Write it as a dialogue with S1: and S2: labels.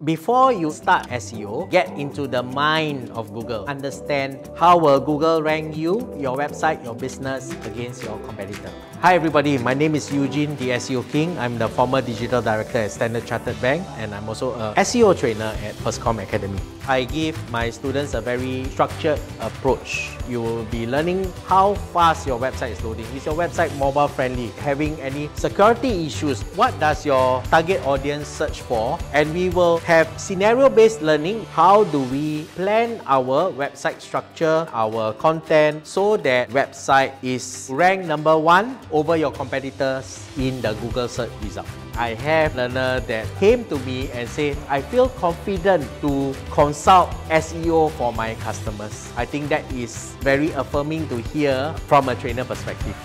S1: Before you start SEO, get into the mind of Google. Understand how will Google rank you, your website, your business against your competitor. Hi everybody, my name is Eugene, the SEO King. I'm the former digital director at Standard Chartered Bank and I'm also a SEO trainer at Firstcom Academy. I give my students a very structured approach. You will be learning how fast your website is loading. Is your website mobile friendly? Having any security issues? What does your target audience search for? And we will have scenario-based learning. How do we plan our website structure, our content, so that website is ranked number one over your competitors in the Google search result. I have learner that came to me and said, I feel confident to consult SEO for my customers. I think that is very affirming to hear from a trainer perspective.